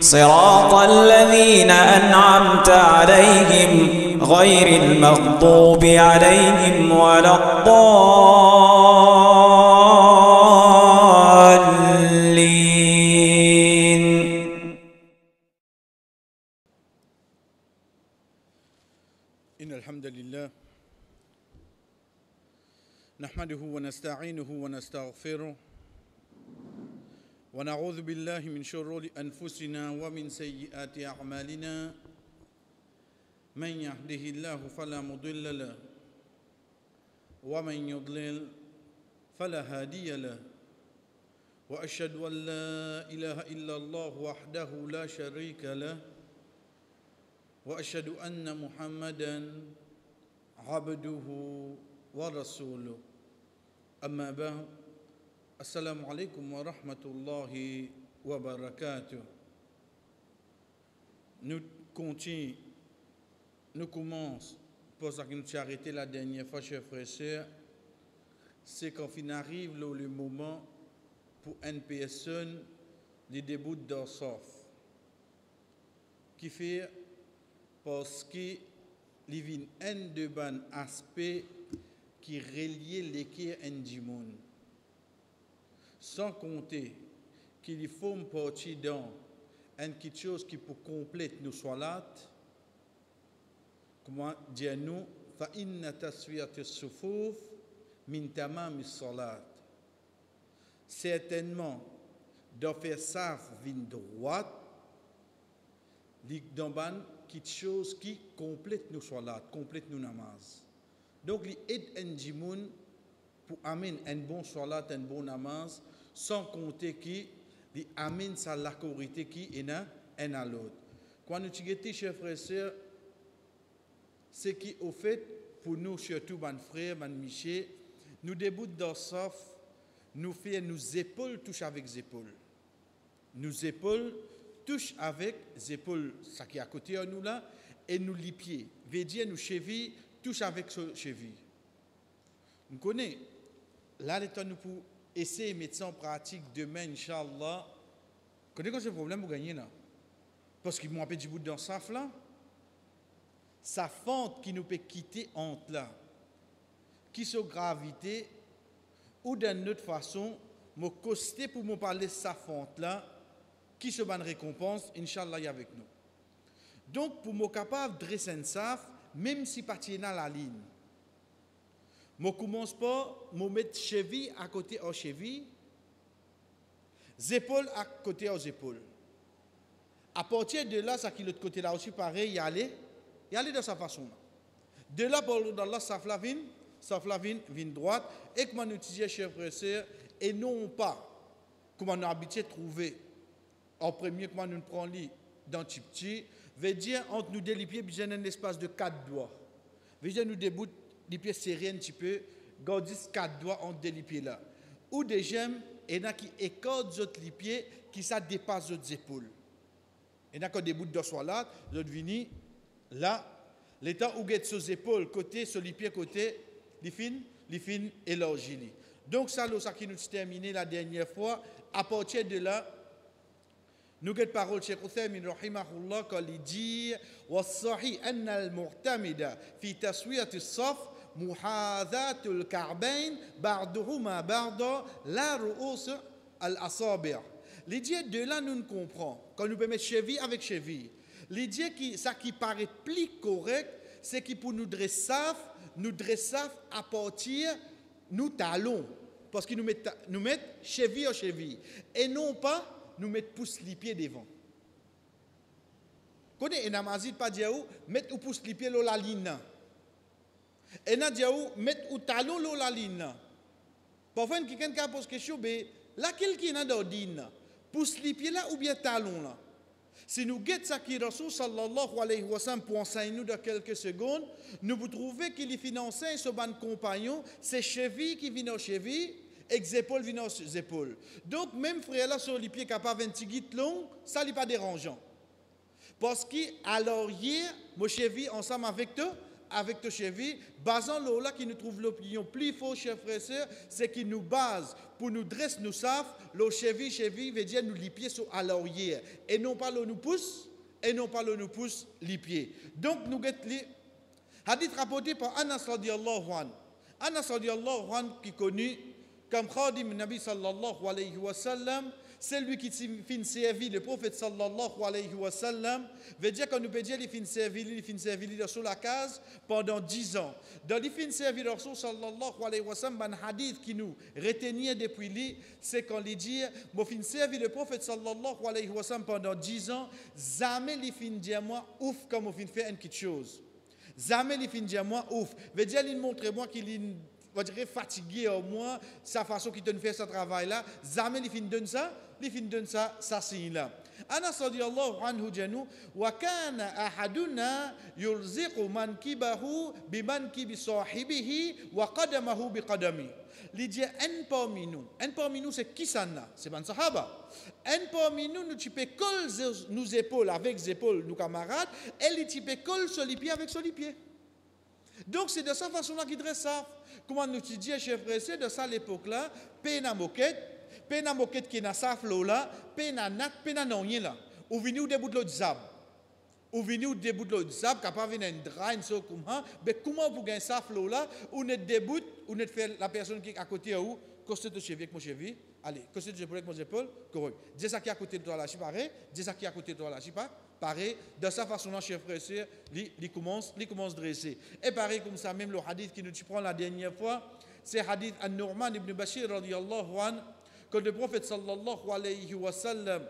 صراط الذين أنعمت عليهم غير المغضوب عليهم ولا الضالين. إن الحمد لله نحمده ونستعينه ونستغفره ونعوذ بالله من شرور أنفسنا ومن سيئات أعمالنا. من يهده الله فلا مضل له ومن يضلل فلا هادي له. وأشهد أن لا إله إلا الله وحده لا شريك له وأشهد أن محمدا عبده ورسوله. أما بعد السلام عليكم ورحمه الله وبركاته nous continuons nous commençons pour ça que nous avons arrêté la dernière fois chers frères et sœurs c'est quand il arrive là, le moment pour une personne de début d'Orsof qui fait parce que il vient un de ban aspect qui relie l'équerre en du monde. Sans compter qu'il faut une partie dans une quelque chose qui peut compléter nos soilat. Comment dire nous? Inna taswiyat as-sufuf min tamam as-salat. Certainement, de faire ça vin droite, lik dans ban quelque chose qui complète nos salat, complète nos namaz. Donc, il aide un djimoun pour amener un bon salat, un bon namaz, sans compter qui il amène sa lacorité qui est un, à l'autre. Quand nous tigétis, chers frères et sœurs, ce qui au fait, pour nous, surtout, mes frères, mes michés, nous débutons dans sof, nous faisons nos épaules touchent avec les épaules. Nos épaules touche avec les épaules, ça qui est à côté de nous là, et nous les pieds. Veut dire, nous chevilles, touche avec ce cheville. Nous connaissons, là, le temps nous pour essayer de mettre ça en pratique demain, Inch'Allah. Vous connaissez quoi ce problème pour gagner là? Parce qu'il m'a appelé du bout dans sa là. Sa fente qui nous peut quitter entre là, qui sont gravité, ou d'une autre façon, me costé pour me parler de sa fente là, qui se bonne récompense, Inch'Allah, avec nous. Donc, pour me capable de dresser saf, même si partie dans la ligne, je commence pas me mettre cheville à côté aux chevilles, épaules à côté aux épaules. À partir de là, ça qui l'autre côté là aussi pareil, y aller, y aller de sa façon. De là, pour dans la saf la vine, saf la vine, droite, et comment nous utiliser, chers frères et non pas, comment nous habitué trouver en premier, comment nous prenons lit dans petit, veut dire entre nous les pieds, besoin un espace de quatre doigts. Veut dire nous déboutent les pieds serrés un petit peu, gardez quatre doigts entre deux les pieds là. Ou des gemmes, et là qui écortent les autres les pieds, qui ça dépasse les autres épaules. Et là quand des bouts de soit là, l'autre vini, là, l'état où get sur les épaules, côté, sur les pieds, côté, les fines, les fines élargies. Donc ça, c'est ça qui nous terminé la dernière fois. À partir de là, nous avons parole Cheikh Uthaymin rahimahullah quand il dit والصحيح أن المعتمد في تسوية الصف muhadhatul ka'bayn barduhuma barda la ru'us al asabir. L'idée de là nous ne comprend quand nous mettons cheville avec cheville. L'idée qui ça qui paraît plus correct c'est qui pour nous dresser nous dresser à partir nous talons parce qu'ils nous mettent nous mettent cheville à cheville et non pas nous mettre pouce les pieds devant. Quand on n'a pas dit pas mettre ou pouce les pieds la ligne. Et na dire où mettre ou talon la ligne. Parfois quelqu'un qui pose question ben laquelle qui est dans l'ordine pouce les pieds là ou bien talon là? Si nous guettons ça qui Rasul sallallahu alayhi wa sallam pour enseigner nous dans quelques secondes, nous vous trouvez qu'il est financé ce ban compagnon, c'est cheville qui vient aux chevilles, et épaules viennent aux épaules. Donc, même frère là sur les pieds capable 20 guides long, ça n'est pas dérangeant. Parce qu'à hier, mon cheville ensemble avec toi, avec ton cheville, basant là qui nous trouve l'opinion plus faux, chers frères et sœurs, c'est qu'il nous base pour nous dresser nous savent, le cheville, cheville veut dire nous les pieds sur à l'arrière. Et non pas le nous pousse, et non pas le nous pousse les pieds. Donc nous les hadith rapporté par Anas radiallahu anhu. Anas radiallahu qui connu comme Khadim Nabi sallallahu alayhi wa sallam, celui qui fin servi le prophète sallallahu alayhi wa sallam, veut dire qu'on nous peut dire qu'il fin servi, il fin servi sur la case pendant dix ans. Dans les fin servi le sallallahu alayhi wa sallam, un hadith qui nous retenait depuis lui, c'est qu'on lui dit, moi fin servi le prophète sallallahu alayhi wa sallam pendant dix ans, jamais il fin dire moi ouf comme on fin faire une petite chose. Jamais il fin dire moi ouf. Veut dire il montre moi qu'il va dire fatigué au moins sa façon qu'il te fait ce travail là jamais il fin donne ça il fin donne ça ça signe là. Anas radiyallahu anhu janu wa kana ahaduna yulziqu mankibahu bi mankibi sahibihi wa qadamahu bi qadami. Il dit un parmi nous un parmi nous c'est qui ça c'est ban sahaba. Un parmi nous nous tu peux coller nos épaules avec les épaules nos camarades et il tu peux coller sur les pieds avec sur les pieds donc c'est de cette façon-là qu'il dresse ça. Comment nous disons, chef frère, de ça l'époque-là, pena moquette, pena moquette qui n'a sa flot là, pena nat, pena non là. Ou venu des bouts de l'autre zab. Ou venu des bouts de l'autre zab, capable de venir un drain, so comment, mais comment vous gagnez sa flot là, ou net des bouts, ou net fait la personne qui est à côté de vous, coste de cheville avec mon cheville, allez, coste de épaules avec mon épaule, correct. Dis ça qui est à côté de toi là, je pareil, dis ça qui est à côté de toi là, je pas pareil, de sa façon-là, chers frères et sœurs, il commence, il commence à dresser. Et pareil comme ça, même le hadith qui nous prend la dernière fois, c'est hadith an-Nu'man ibn Bashir radiallahu anhu, que le prophète sallallahu alayhi wa sallam,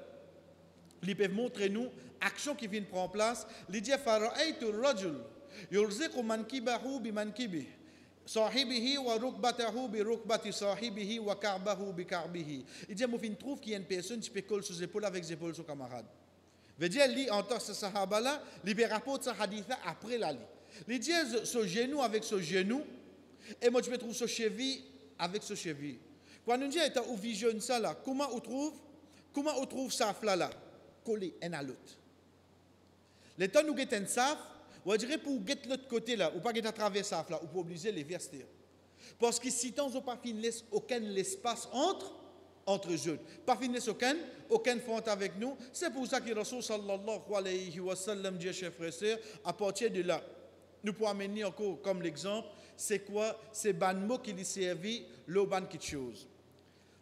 il peut montrer nous action qui vient prendre place. Il dit fara'aytu rajul yulziqu mankibahu bi mankibi sahibihi wa rukbatahu bi rukbati sahibihi wa karbahu bi karbihi. Il dit moi je trouve qu'il y a une personne qui peut coller ses épaules avec ses épaules de son camarade. Veut en tant que sahaba là, il rapporte ce hadith après la lit. Il dit ce genou avec ce genou, et moi je me trouve ce cheville avec ce cheville. Quand nous disons, où visionne ça là, comment on trouve, comment on trouve ça là là, collé un à l'autre. Le temps nous guette un saf, on dirait pour guetter l'autre côté là, ou pas guetter à travers ça là, ou pour obliger les verser. Parce que si tant pas fin laisse aucun espace entre, entre eux. Pas fini aucun, aucun font avec nous. C'est pour ça que Rasul sallallahu alayhi wa sallam chers frères et sœurs, à partir de là, nous pouvons amener encore comme l'exemple, c'est quoi? C'est ban mot qui lui le ban qui chose.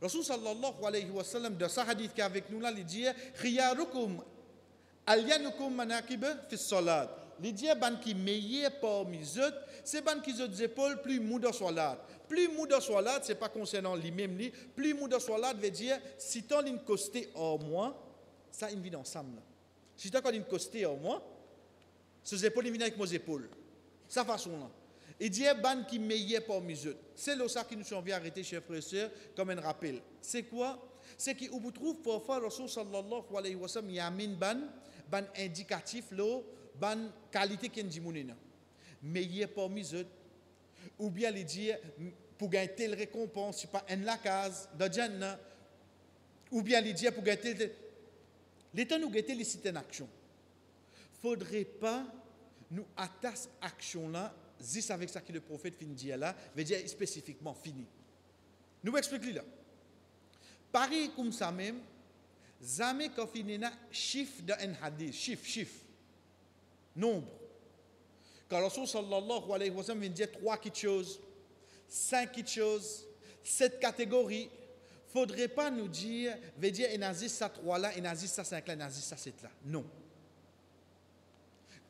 Rasul sallallahu alayhi wa sallam, dans sa hadith qui est avec nous là, il dit, Khiyarukum alyanukum manakib fi salat. Il dit, ban qui meilleur parmi eux, c'est ban qui ont épaules plus mou dans salat. Plus mou de soilade, ce n'est pas concernant lui-même, lui. plus mou de soilade veut dire, si as une costée en moi, ça, il vient ensemble. Si as une costée en moi, ces épaules, viennent avec mes épaules. Sa façon-là. Il dit, ban qui meilleur parmi eux. C'est là ça qui nous à arrêter, chers frères et sœurs, comme un rappel. C'est quoi? C'est qu'il vous trouve parfois, Rasul sallallahu alayhi wa sallam, il y a un ban, ban indicatif, là, ban qualité qui est dit Meilleur parmi eux ou bien les dire pour gagner telle récompense, pas un la case Jannah, ou bien les dire pour gagner telle. L'État nous guetter les sites en action. Faudrait pas nous attacher action là, juste avec ça que le prophète finit dire là, veut dire spécifiquement fini. Nous expliquons là. Pareil comme ça même, jamais quand finit chiffre d'un hadith, chiffre, chiffre, nombre. Quand Rasul sallallahu alayhi wa sallam vient dire trois petites choses, cinq petites choses, sept catégories, faudrait pas nous dire, veut dire, y ça trois là, y ça cinq là, y ça sept là. Non.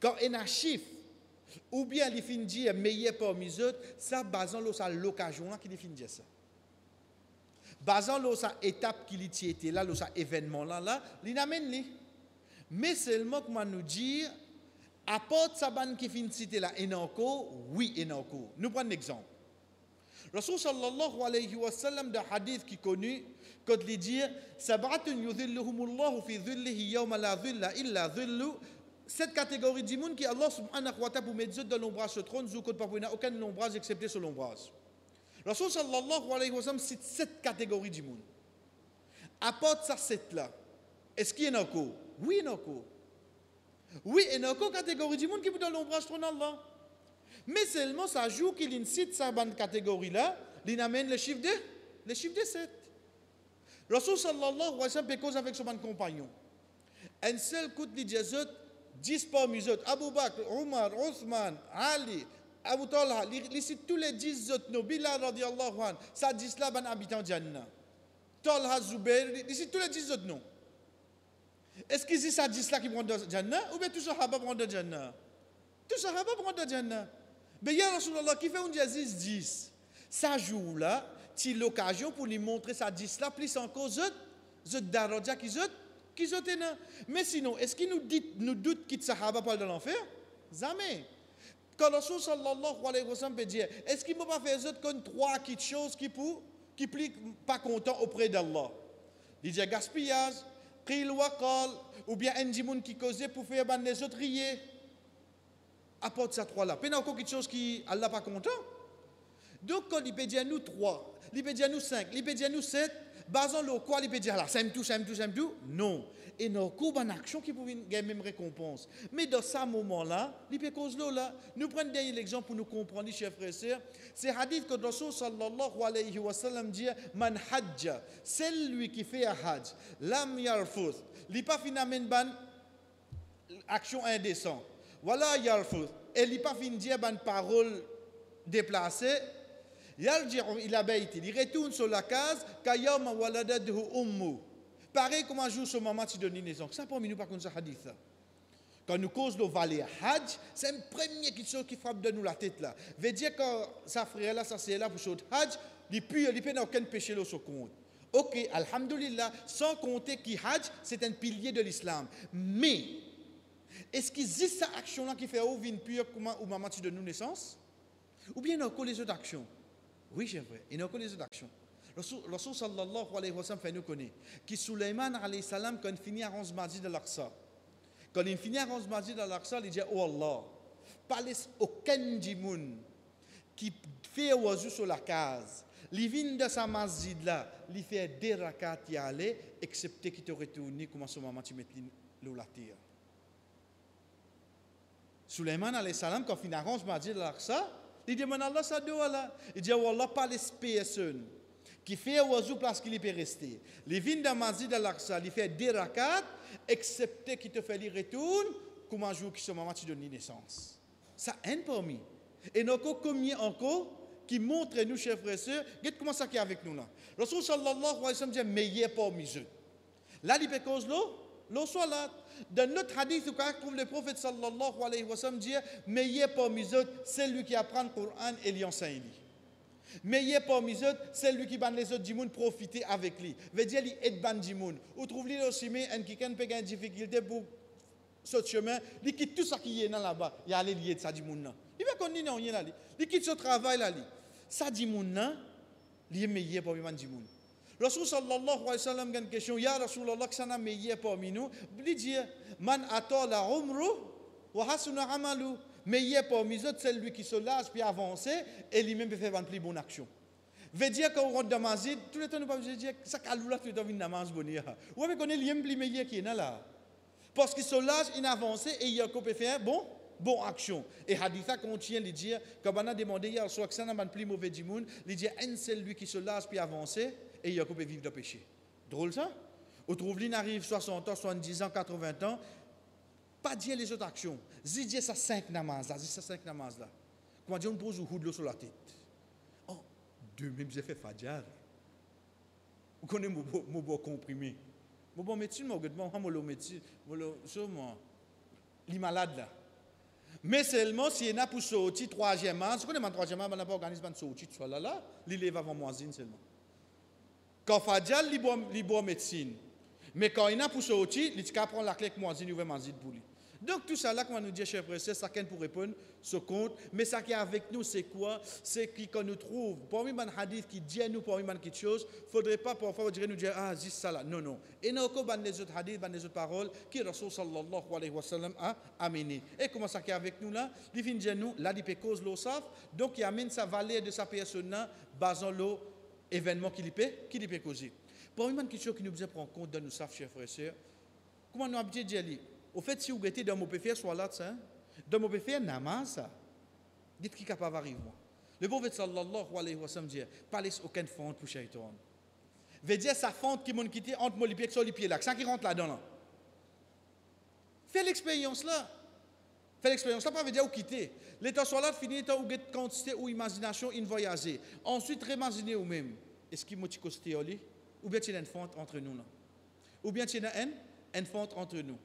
Quand un chiffre, ou bien il finit dire meilleur parmi eux, ça basant l'occasion là qu'il finit dire ça. Basant sa étape qu'il était là, sur événement là, là, il amène lui. Mais seulement comment nous dire, Apporte saban qui finit cité là, et oui, et Nous prenons un exemple. Rasul sallallahu alayhi wa sallam, d'un hadith qui connu, Quand il dit Sabatun yudhilluhumullahu fi dhillihi yawma la dhilla illa dhillu cette catégorie de monde qui Allah subhanahu wa ta'ala pour mettre dans l'ombrage se trône, zou pas pour aucun ombrage excepté sur l'ombrage. Rasul sallallahu alayhi wa sallam c'est cette catégorie de monde. Apporte ça cette là. Est-ce qu'il y en a encore? Oui, il y en a encore. Oui, il y a encore catégorie de monde qui peut dans l'ombrage trône Allah. Mais seulement ça joue qu'il incite sa catégorie là, il amène le chiffre de le chiffre de 7. Rasul sallallahu alayhi wa sallam cause avec son compagnon. Un seul coup de Jésus 10 parmi eux, Abu Bakr, Omar, Othman, Ali, Abu Talha, ici tous les 10 autres, Bilal radiallahu anhu, ça 10 là, ben habitant Jannah. Talha, Zubair, ici tous les 10 autres, non. Est-ce que c'est ça 10 là qui prend dans Jannah ou bien tout Sahaba prend dans Jannah? Tout Sahaba prend dans Jannah. Mais il y a Rasulallah qui fait un diasis 10. Ça joue là, c'est l'occasion pour lui montrer ça 10 là, plus encore, zot, zot daraja qui zot, qui zot Mais sinon, est-ce qu'il nous dit, nous doute qu'il Sahaba parle de l'enfer? Jamais. Quand Rasul sallallahu alayhi wa sallam peut dire, est-ce qu'il ne peut pas faire zot comme trois petites choses qui pour, qui pas content auprès d'Allah? Il dit gaspillage, qil wa ou bien un dimoun qui causait pour faire ban les autres rier. Apporte ça trois là. Puis il y a encore quelque chose qui Allah pas content. Donc quand il peut nous trois, il peut nous cinq, il peut nous sept, basant le quoi il peut dire là, j'aime tout, j'aime tout, j'aime tout. Non. Et nos coups en action qui pouvait gagner même récompense. Mais dans ce moment-là, il peut cause là. Nous prenons dernier l'exemple pour nous comprendre, chers frères et sœurs. C'est hadith que Rasul sallallahu alayhi wa sallam dit Man hajja, celui qui fait un hajj, lam yarfuth, il pas finalement ban action indécente. Voilà yarfuth. Et il pas fin dire ban parole déplacée. Il retourne sur la case. Pareil comme un jour ce moment tu donnes naissance. Ça pour nous par contre ce hadith. Quand nous causons le valet Hajj, c'est une première chose qui frappe de nous la tête là. Veut dire que sa frère là, ça c'est là pour chose Hajj, il peut il peut aucun péché là sur compte. Ok, alhamdulillah, sans compter que Hajj c'est un pilier de l'islam. Mais est-ce qu'il existe cette action là qui fait ou vin pure comme ou maman tu donnes nous naissance? Ou bien encore les autres actions? Oui, c'est vrai. Il y a encore les autres actions. Rasul sallallahu alayhi wa sallam fait nous connaître que Suleiman alayhi salam quand il finit à 11 masjid de l'Aqsa quand il finit à 11 masjid de l'Aqsa il dit oh Allah pas laisse aucun djimoun qui fait oiseau sur la case il vient de sa masjid là il fait des rakats y aller excepté qu'il te retourne comme ce moment tu mets le la terre Suleiman alayhi salam quand il finit à 11 masjid de l'Aqsa il demande Allah ça doit là il dit oh Allah pas laisse personne qui fait oiseau parce qu'il peut rester. Les vignes de Mazid al-Aqsa, il fait des excepté qu'il te fait les retourne, comme un jour qui se moment tu naissance. Ça un parmi. Et nous avons encore qui montre nous, chers frères et sœurs, comment ça qui est avec nous là. Rasul sallallahu alayhi wa sallam dit meilleur parmi eux. Là, il peut cause l'eau, soit là. Dans notre hadith, le prophète sallallahu alayhi wa sallam dire meilleur parmi eux, c'est lui qui apprend le Coran et l'enseigne. Meilleur parmi eux, c'est lui qui ban les autres dimoun profiter avec lui. Veut dire, il aide ban dimoun. Ou trouve lui aussi, mais un qui peut une difficulté pour ce chemin, il quitte tout ça qui est là-bas, il a allé lier de ça dimoun. Il va continuer non là Il quitte ce travail là Ça dimoun il est meilleur parmi ban dimoun. Rasul sallallahu alayhi wa question, Ya Rasulallah, que ça n'a meilleur parmi nous? Il Man atala umru wa hasuna amalu meilleur parmi qui se lâche puis avance et lui-même faire plus bonne action. Veut dire qu'on rentre dans masjid, tout le temps nous pas dire ça tout le temps. Ou meilleur qui est là. Parce qu'il se lâche, il avance et il faire bon bon action. Et Haditha contient lui dire quand on a demandé hier lui qui se lâche puis avance et il peut vivre de péché. Drôle ça? Ou trouve il arrive 60 ans, 70 ans, 80 ans, pas dire les autres actions. Zidier ça cinq namaz là, ça cinq namaz là. Comment dire on pose le houd sur la tête. Oh, deux même j'ai fait fadjar. Vous connaissez mon mon beau comprimé. Mon bon médecine, mon bon, mon médecine, mon sur moi. Les malades là. Mais seulement si y a pour sortir troisième an, si on est troisième an, on n'a pas organisé pour sortir, là là, il seulement. Quand fadjar, il boit médecine. Mais quand il a pour sortir, il a la clé que moisine, il va manger pour lui. Donc tout ça là, comment nous dit, cher frère, c'est ça qu'on pour répondre ce compte. Mais ça qui est avec nous, c'est quoi? C'est qu'on nous trouve. Parmi les hadith qui dit à nous, parmi les quelque chose, faudrait pas parfois dire, nous dire, ah, c'est ça là. Non, non. Et nous avons les autres hadiths, les autres paroles qui Rasul sallallahu alayhi wa sallam a amené. Et comment ça qui est avec nous là? Il vient dire nous, là, il peut cause l'eau. Donc il amène sa valeur de sa personne basant l'eau événement qu'il peut, qu'il peut les quelque chose qui nous besoin prendre compte de nous savent, chers frères et sœurs, comment nous habitués dire au fait, si vous mettez dans mon soit là, dans mon namaz, ça, dites qui est capable d'arriver. Le prophète sallallahu alayhi wa sallam dit, pas laisse aucune fente pour shaitan. Veut dire sa fente qui quitté entre mon et pieds là, ça qui rentre là-dedans. L'expérience là. L'expérience là, pas veut dire ou quitter. L'état soit là, fini, l'état ou quantité ou imagination, in voyager. Ensuite, réimaginer ou même. Est-ce qu'il m'a dit ou bien tu as une fente entre nous là. Ou bien tu as une, une fente entre nous.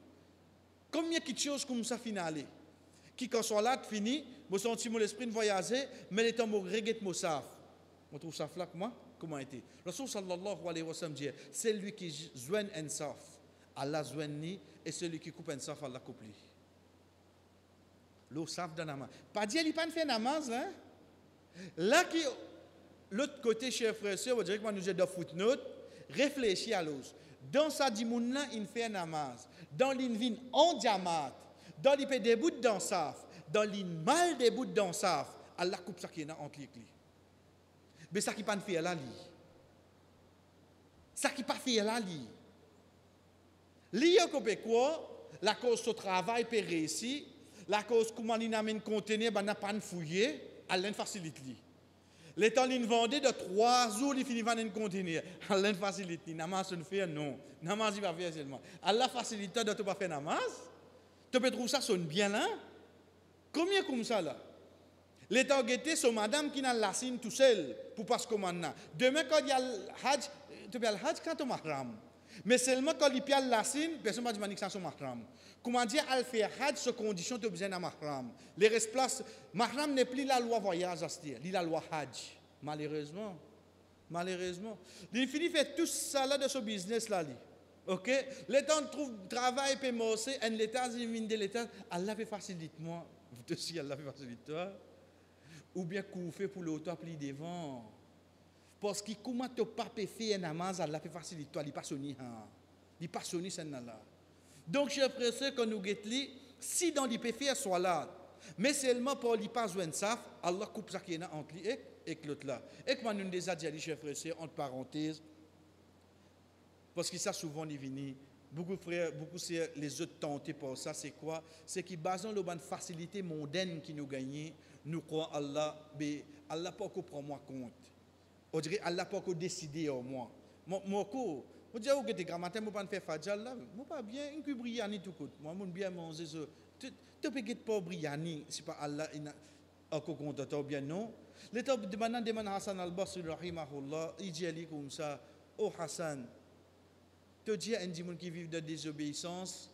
Combien de choses comme ça finale Qui quand soit là, fini, je sens mon esprit voyager, mais temps, je regrette mon saf. Je trouve ça flac, moi, comment était? Rasul sallallahu alayhi wa sallam dit c'est lui qui joigne un saf, Allah joigne et celui qui coupe un saf, Allah coupe lui. L'eau saf dans la main. Pas dire qu'il pas fait namaz, là. Hein? Là, qui, l'autre côté, chers frères et sœurs, on dirait que nous avons deux footnotes, réfléchis à l'eau. Dans sa dimoun il fait namaz. Dans l'invin en diamant. Dans l'ipé des bouts dans. Dans l'in mal des bouts dans saf. Allah coupe ça qui est entre les. Mais ça qui pas fait là li. Ça qui pas fait là. Li yo quoi? La cause du travail peut réussir, la cause comment il amène contenir ben n'a pas fouiller, Allah facilite li. Temps ils vendent de trois jours, ils finissent par nous contenir. Allah facilite, namaz ne fait non. Namaz il va faire seulement. Allah facilite de ne pas faire namaz. Tu peux trouver ça sonne bien là. Combien comme ça là? L'état guetté, c'est madame qui n'a la signe tout seul pour passer commande. Demain, quand il y a le hajj, tu peux le hajj quand tu. Mais seulement quand il y a la personne ne va dire que c'est mahram. Comment dire, al faire hajj, ce condition, as besoin d'un mahram. Les restes place, mahram n'est plus la loi voyage, c'est la loi hajj. Malheureusement. Malheureusement. Il finit faire tout ça là de ce business là. Ok? L'État trouve travail, peut morcer, et l'État, il de l'État, Allah fait facilite moi. Vous aussi, Allah fait facilite toi. Ou bien fait pour l'auto appeler devant. Parce que comment tu pas faire un namaz, Allah fait facilite toi, il pas sonné. Il pas sonné là. Donc, je préfère que nous guettons, si dans l'IPF soit là, mais seulement pour lui pas jouer saf, Allah coupe ça qui est entre lui et l'autre là. Et comme nous déjà dit, chers frères, entre parenthèses, parce que ça souvent il vient, beaucoup de frères, beaucoup de les autres tentés pour ça, c'est quoi? C'est qu'ils basent le bonne facilité mondaine qui nous gagne, nous croyons Allah, mais Allah pas qu'on prend moi compte. On dirait Allah pas qu'on décider en moi. Moi, vous dites que tu matin, je pas faire fajal là, moi pas bien, une tout court. Moi mon bien manger ça. Tu tu peux pas c'est pas Allah ako content bien non. L'état de Hassan al-Basri rahimahullah, il dit comme ça, oh Hassan, tu dis à un monde qui vit de désobéissance,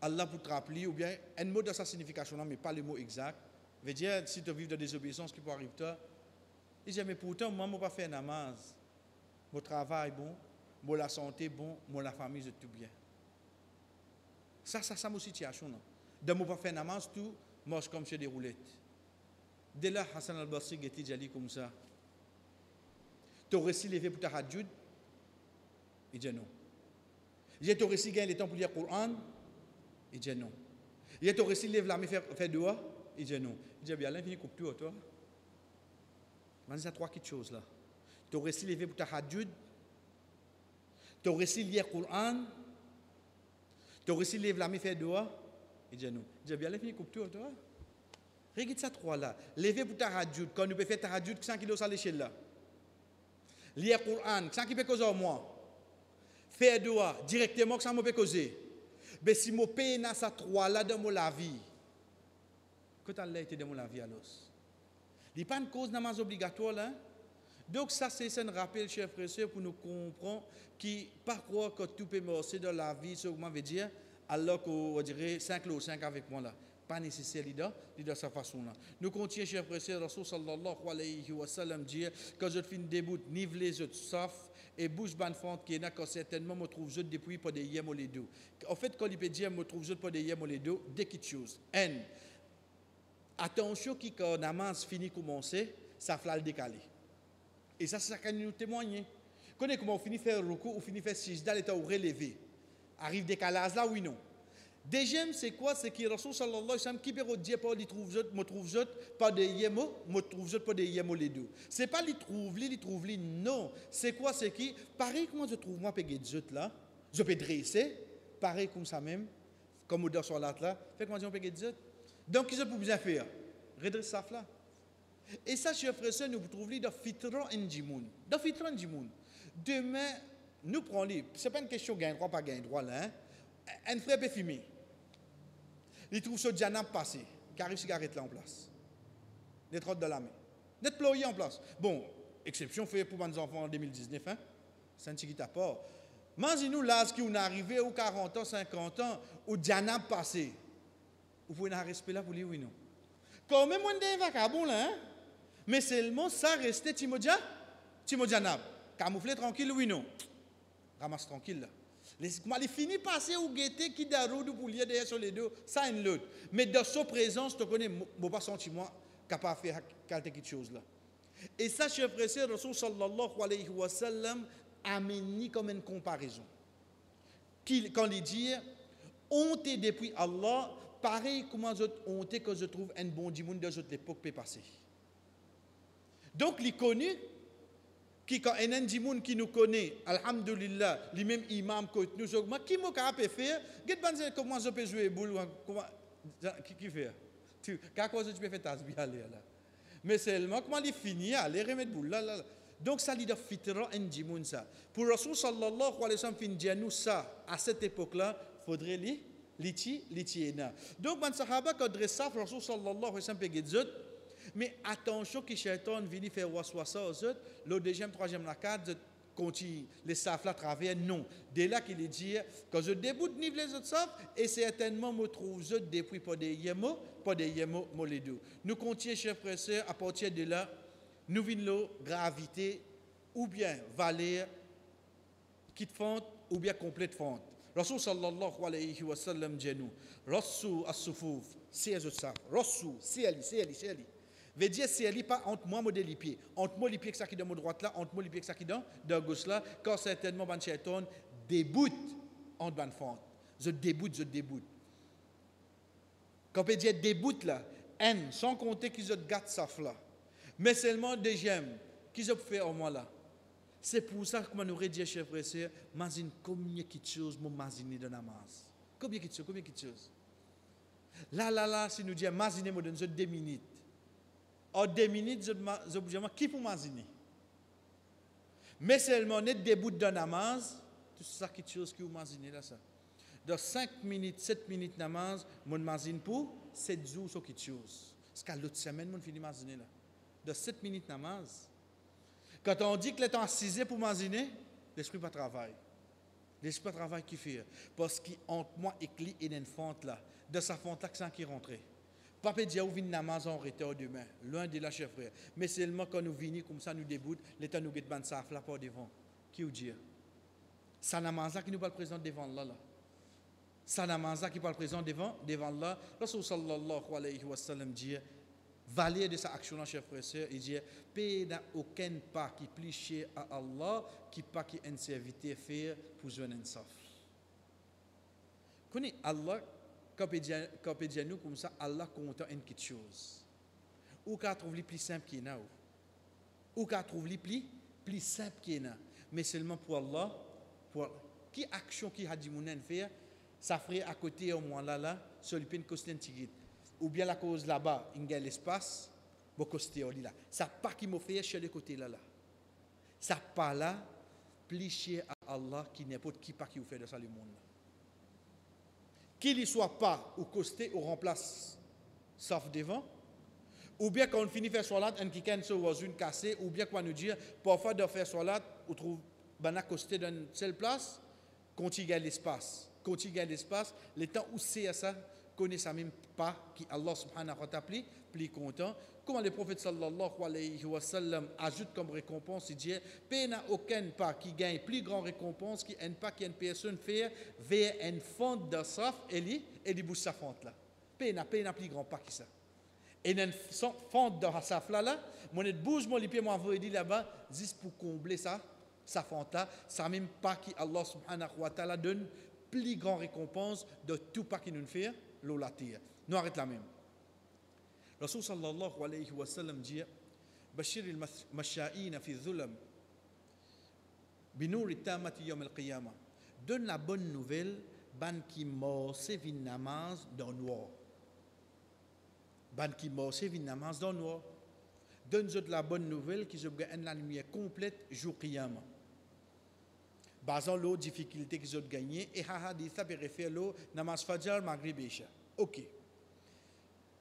Allah pour te rappeler, ou bien un mot de sa signification, mais pas le mot exact, veut dire si tu vis de désobéissance, qui peut arriver toi. Il dit, mais pourtant, moi, je ne pas faire namaz. Mon travail bon, moi la santé bon, moi la famille c'est tout bien. Ça, ça, c'est ma situation. Non? De moi pas faire namaz tout, je comme chez des roulettes. Dès là, Hassan al-Basri était dit comme ça. Tu aurais si levé pour ta hadjud Il dit non. Il dit, tu gagné le temps pour lire le Coran? Il dit non. Il dit, aurais levé la main faire, faire dehors Il dit non. Il dit, bien, l'infini coupe tout, toi. Y a trois petites choses là. Tu aurais si levé pour ta hadjud tu aurais si lire le Coran, tu aurais si lever la faire dehors. Il dit. Il dit bien, lève coupe toi. Regarde ça trois là. Lever pour ta radio, quand nous pouvons faire ta radio, 100 kilos à l'échelle là. Lire le Coran, 100 qui peut causer moi. Faire dehors, directement, que ça me peut causer. Mais si je paye dans ça trois là dans la vie, que tu as été dans la vie à l'os. Il n'y pas une cause namaz obligatoire là. Donc ça, c'est un rappel, chers frères pour nous comprendre qui, par quoi que tout peut marcher dans la vie, ce que veut dire, alors qu'on dirait 5 ou 5 avec moi là. Pas nécessaire, leader, de sa façon là. Nous continuons, chers frères et sœurs, Rasul sallallahu alayhi wa sallam dit que je fais une débout, nivelé, je sauf, et bouche ban fente qui est là, quand certainement me trouve je depuis pas des yem ou les deux. En fait, quand il peut dire me trouve je pas des yem ou les deux, dès qu'il chose. N. Attention, qui quand namaz fini commencer, ça fera le décalé. Et ça, c'est ça qu'on nous témoigner. Connais comment on finit faire recours, on finit faire sijda, l'état ou relevé. Arrive décalage là, oui, non. Deuxième, c'est quoi? C'est que Rasul sallallahu alayhi wa sallam, qui peut dire pas, il trouve je, me trouve je, pas de yemo, me trouve je, pas de yemo les deux. C'est pas il trouve il trouve non. C'est quoi? C'est qui Pareil, comment je trouve moi, pégué de là, je peux dresser, pareil comme ça même, comme odeur sur là, fait comment on pégué de Donc, qu'est-ce que peux bien faire Redresse ça. Et ça, chers frères et sœurs, nous trouvons dans Fitran Ndjimoun. Dans Fitran Ndjimoun. Demain, nous prenons les. Ce n'est pas une question de gain droit, pas gain droit. Hein? Un frère peut fumer. Il trouve ce dianam passé, qui arrive cigarette là en place. Les trottes de la main. Net ployé en place. Bon, exception fait pour mes enfants en 2019, hein? C'est un petit pas. Mais nous, là, qui on est arrivé aux 40 ans, 50 ans, au dianam passé. Vous pouvez un respect là pour lui, oui, non. Quand même, on est vacabon là, hein? Mais seulement ça restait Timodia, Timodianab. Camouflé tranquille, oui, non. Ramasse tranquille là. Les, fini passer ou guetter qui darou du poulier derrière sur les deux, ça une l'autre. Mais dans sa présence, tu connais, mon pas sentiment capable de faire quelque chose là. Et ça, chef frère, Rasul sallallahu alayhi wa sallam a mis comme une comparaison. Quand il dit, honte depuis Allah, pareil comment honte que je trouve un bon dimoun de cette époque peut passer. Donc, il connu, qui quand un dimoun qui nous connaît, alhamdulillah, les mêmes imams que nous, qui m'a capable faire, comment je peux jouer boule, comment, qui, fait? Tu, Qu'est-ce que tu peux faire tasbih aller là Mais seulement, comment il finit, aller remettre boule là, là. Donc, ça, il doit fitra un dimoun ça. Pour Rasul sallallahu alayhi wa sallam, fin nous ça, à cette époque-là, faudrait lui, liti, liti, Donc, man sahaba, quand Rasul sallallahu alayhi wa sallam, mais attention que Shaitan vient faire waswasa autres, le deuxième, troisième, la quatre, continue, les safs là travers, non. Dès là qu'il dit, quand je déboute niveau les autres safs, et certainement me trouve je depuis pas des yémo, pas des les deux. Nous continuons, chers frères à partir de là, nous venons gravité, ou bien valer, quitte fente, ou bien complète fente. Rasul sallallahu alayhi wa sallam dit nous, Rasul as-sufuf, c'est safs, Rasul, c'est ali, c'est ali, c'est ali veut dire elle n'est pas entre moi et les pieds, entre moi les pieds que ça qui dans mon droite là, entre moi les pieds que ça qui dans de gauche là, quand certainement ban shaitan déboute entre ban fente. Je déboute, je déboute. Quand on dire déboute là, N, sans compter qu'ils ont gâte ça là. Mais seulement deuxième, qu'ils ont fait au moins là. C'est pour ça que nous dit, chers frères et sœurs, combien de choses m'ont imaginé dans la masse? Combien de choses, combien de choses. Là, là, là, si nous disons, imaginez-moi dans deux minutes en deux minutes, je me qui pour m'imaginer Mais seulement net des bouts de namaz, tout ça qui chose que vous imaginez là ça. Dans 5 minutes, 7 minutes namaz, mon m'imagine pour 7 jours. Parce l'autre semaine, mon fini m'imaginer là. Dans 7 minutes namaz. Quand on dit que le temps 6 pour m'imaginer, l'esprit pas travail. L'esprit pas travail qui fait. Parce qu'entre moi et y a une fente là. De sa fente là, c'est qui rentré. Papa dit, vient namaz en retard demain, loin de la chef frère. Mais seulement quand nous venons comme ça, nous déboute, l'état nous guette ban là pas devant. Qui vous dit? Ça namaz qui nous parle présent devant là là. Ça namaz qui parle présent devant devant là. Sallallahu alayhi wa sallam dit valer de sa action chers frères et sœurs, il dit, paix n'a aucun pas qui plie à Allah, qui pas qui un serviteur faire pour un saf. Connais Allah quand on dit nous comme ça, Allah compte une petite chose. Ou qu'on trouve les plus simple qu'il y a. Ou qu'on trouve les plus, plus simple qu'il y a. Mais seulement pour Allah, pour qui action qui a dit mon faire, ça ferait à côté au moins là, là, sur le coste Ou bien la cause là-bas, il y a l'espace, bon coste là. Ça pas qui m'a fait chez le côté là, là. Ça pas là, plus à Allah qui n'importe qui pas qui vous fait de ça le monde qu'il n'y soit pas au costé ou remplace, sauf devant, ou bien quand on finit de faire solat, un qui sur une cassée, ou bien quoi nous dire, parfois de faire solat, on trouve ben costé dans une seule place, quand il y a l'espace. continue l'espace, le temps où c'est ça, ça même pas, qui Allah subhanahu wa ta'ala plus content. Comment le prophète sallallahu alayhi wa sallam ajoute comme récompense, il dit, paix n'a aucun pas qui gagne plus grande récompense qui un pas qu'une personne fait vers une fente de saf et lui, et lui bouge sa fente là. Paix n'a, paix n'a plus grand pas que ça. Et une fente de saf là, là, mon bouge mon pied, moi, dit là-bas, juste pour combler ça, sa fente là, ça même pas qui Allah subhanahu wa ta'ala donne plus grande récompense de tout pas qui nous fait, arrêtons là même. Rasul sallallahu alayhi wa sallam dit Bashir al-masha'ina fi dhulam binur tamati yom al-qiyamah. Donne la bonne nouvelle ban qui morse vin namaz dans noir. Ban qui vin namaz dans noir. Donne-nous la bonne nouvelle qui se gagne la lumière complète jour qiyamah. Basant l'eau difficulté qu'ils ont gagné et hadith a référé l'eau namaz fajr maghrib isha. OK.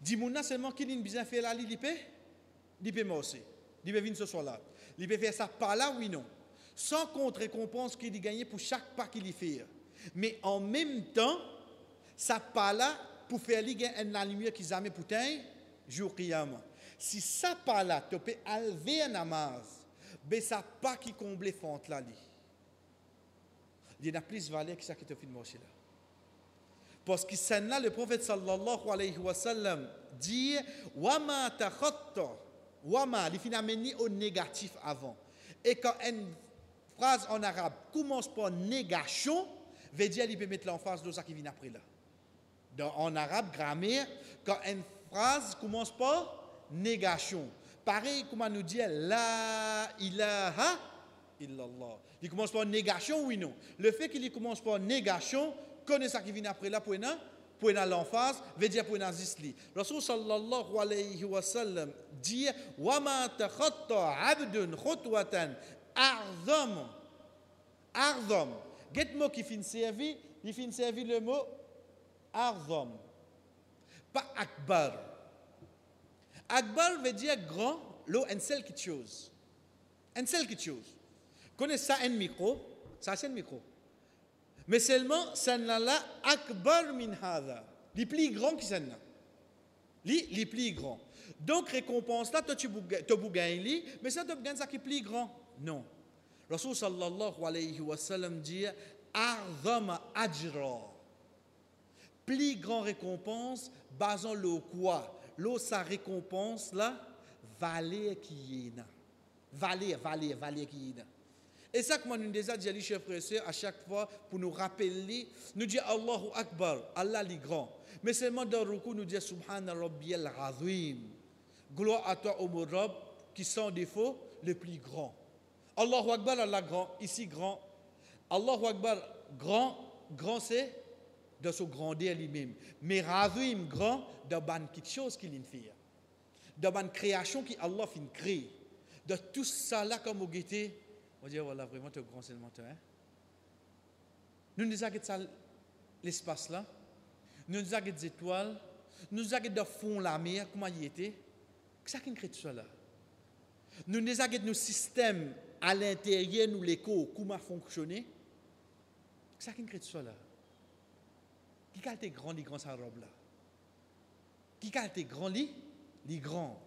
Dis-moi seulement qu'il a bien fait là, il peut, il peut morcer. Il peut venir ce soir là. Peut faire ça par là, oui, non. Sans contre-récompense qu'il a gagné pour chaque pas qu'il fait. Mais en même temps, ça pas là pour faire gagner la lumière qu'ils mis pour jour. Si ça pas là, tu peux enlever un namaz, mais ça pas qui comble fente. Il y a plus de valeur que ça qui te fait marcher là. Parce que c'est là le prophète sallallahu alayhi wa sallam dit Wama takhatta, Wama, finit amené au négatif avant. Et quand une phrase en arabe commence par négation, veut dire qu'il peut mettre l'emphase de ça qui vient après là. En arabe, grammaire, quand une phrase commence par négation, pareil comment nous dire La ilaha Il commence par négation, oui, non. Le fait qu'il commence par négation, connaît ça qui vient après là pour pour l'emphase veut dire pour zisli Rasul sallallahu alayhi wa sallam dit wa ma takhatta 'abdun khutwatan a'zam a'zam. Get mot qui finit servi il finit servi le mot a'zam. Pas akbar. Akbar veut dire grand l'eau une seule qui chose. Une seule qui chose connais ça un micro ça c'est un micro mais seulement, ça n'a là akbar min. Les plus grands qui là. Les, les plus grands. Donc, récompense là, tu peux gagner, mais ça, tu gagner ça qui est plus grand. Non. Rasul sallallahu alayhi wa sallam dit Ardhama ajra. Plus grand récompense, basant le quoi? L'eau, sa récompense là, valer qui est là. Valer, valer, valer qui est là. Et ça, comme nous déjà dit, chers frères et à chaque fois, pour nous rappeler, nous dit Allahu Akbar, Allah est grand. Mais seulement dans le coup, nous dit Subhana Rabbiyal Azim. Gloire à toi, au Rabb, qui sans défaut, le plus grand. Allahu Akbar, Allah grand, ici grand. Allahu Akbar, grand, grand c'est de son grandeur lui-même. Mais Razim, grand, de ban quelque chose qu'il fait. De ban création qui Allah fin créer. De tout ça là, comme vous guettez, on dit, voilà, vraiment, tu es grand seulement, hein? Nous nous avons ça, l'espace là. Nous nous avons des étoiles. Nous nous avons de fond la mer, comment il était. C'est ça qui crée tout ça là. Nous nous avons nos systèmes à l'intérieur, nous l'écho, comment fonctionner. C'est ça qui crée tout ça là. Qui a été grand, les grands, sa robe là? Qui a été grand, les grands?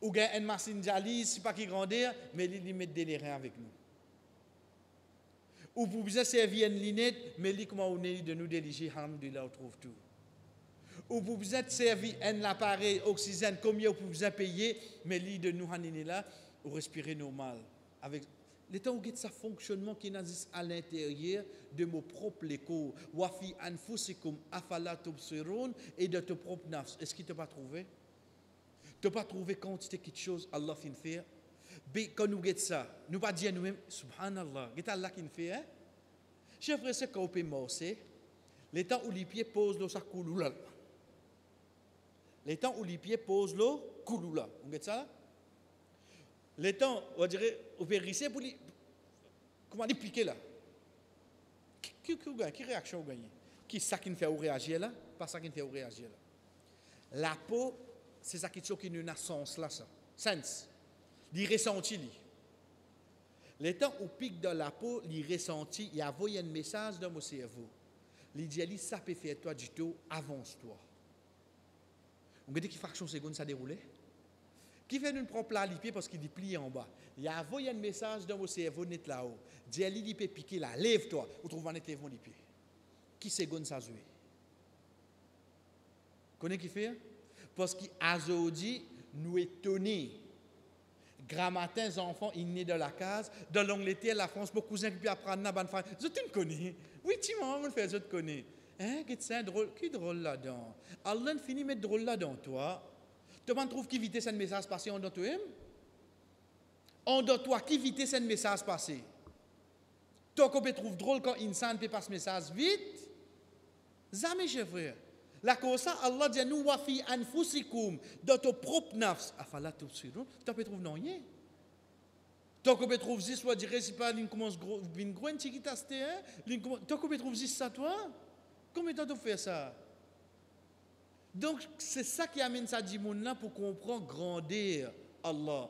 Ou bien une machine dialyse, c'est pas qui grandir, mais il met des reins avec nous. Ou vous besoin servir une lunette, mais il comment on est de nous déliger, alhamdulillah, on trouve tout. Ou vous besoin servir un appareil oxygène, combien vous besoin payer, mais il de nous là, ou respirer normal. Avec le temps où ça fonctionnement qui existe à l'intérieur de mon propre écho, wafi anfusikum afala et de ton propre nafs. Est-ce qu'il t'a pas trouvé? Tu n'as pas trouvé quantité quelque chose, Allah fin faire? Mais quand nous regardons ça, nous pas dire nous-mêmes, subhanallah, c'est Allah qui fait. Hein? Chef frère, c'est quand peut les temps où les pieds posent l'eau, ça coule là? Les temps où les pieds posent l'eau, coule là? Vous voyez ça? Les temps, on dirait, on peut pour les. Comment les piquer là? Qui, réaction vous gagnez? Qui ça qui fait réagir là? Pas ça qui fait réagir là. La peau c'est ça qui nous a sens là, ça. Sens. Il ressenti. Les temps où pique dans la peau, il ressenti, il a un message dans mon cerveau. Il dit, ça peut faire toi du tout, avance-toi. Vous voyez qui fraction seconde ça déroulait Qui fait une propre la pied parce qu'il dit plié en bas. Il a un message dans vos cerveau net là-haut. Dit, il peut piquer là, lève-toi. Vous trouvez un net lève les pieds. Qui seconde ça joué Connaissez qui fait? Parce qu'aujourd'hui, nous étonnés Grand matin, les enfants, ils naissent dans la case. Dans l'Angleterre, la France, beaucoup de peuvent apprendre à bonne Je te connais. Oui, tu m'as on fait, je te connais. Hein, c'est drôle, qui drôle là-dedans? Allah finit mettre drôle là-dedans, toi. Tu trouves qui vite ce message passé en toi En dans toi, qui vite ce message passé? Toi, qu'on peut trouver drôle quand insan peut passer message vite? Jamais, chers frères. La cause ça, Allah dit nous wa fi anfusikum dans ton propre nafs. Afala tubsirun. Tu peux trouver non rien. Tu peux trouver ça soit dire si pas l'in commence bin gros qui t'a sté hein? Tu peux trouver ça toi. Comment tu fait ça? Donc c'est ça qui amène ça dit là pour comprendre grandir Allah.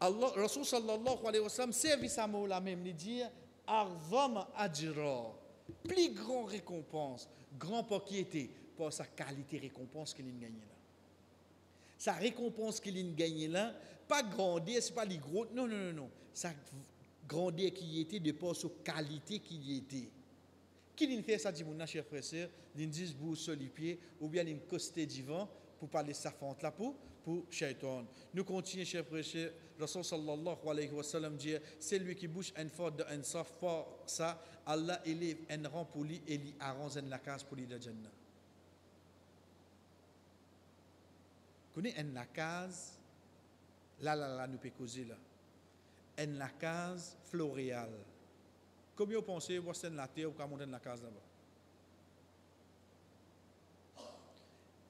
Allah Rasul sallallahu alayhi wa sallam service à la même il dit arzam ajra. Plus grand récompense, grand propriété pour sa qualité récompense qu'il a gagné là. Sa récompense qu'il a gagné là, pas grandir, c'est pas les gros, non, non, non, non. Sa grandeur qui était de par sa qualité qui était. Qui l'a fait ça, dit mon cher frère, il dit vous sur les pieds, ou bien il costé divan pour parler sa fente là pour, pour shaitan. Nous continuons, cher frère, Rasul sallallahu alayhi wa sallam dit, c'est lui qui bouge un fort de un saf pour ça, Allah élève un rang pour lui et lui arrange la case pour lui de Jannah. Connaissez une la case, là, là, là, nous pouvons causer là. Une la case floréale. Combien vous pensez, vous êtes la terre ou vous monter la case là-bas?